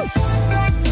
Woo!